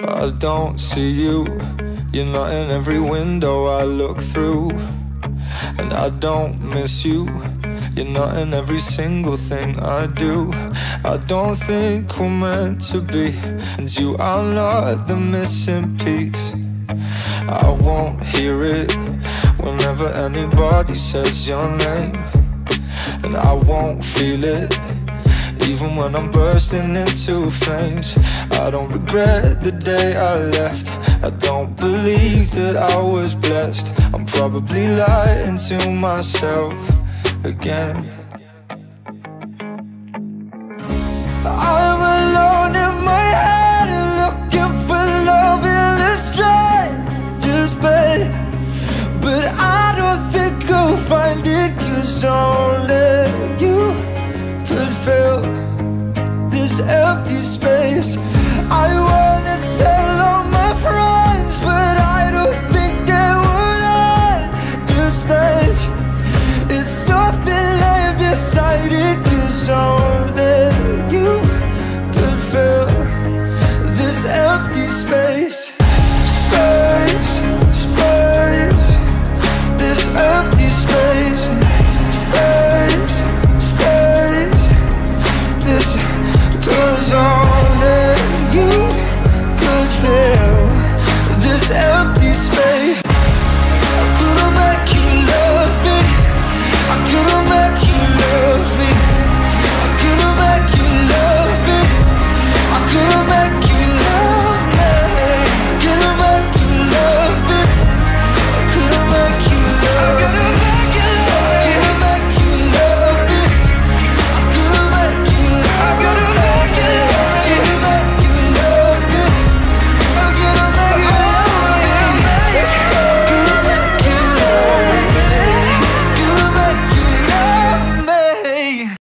I don't see you. You're not in every window I look through. And I don't miss you. You're not in every single thing I do. I don't think we're meant to be. And you are not the missing piece. I won't hear it whenever anybody says your name. And I won't feel it even when I'm bursting into flames. I don't regret the day I left. I don't believe that I was blessed. I'm probably lying to myself again space. I wanna tell all my friends But I don't think they would understand It's something I've decided Cause only you could fill this empty space. empty space.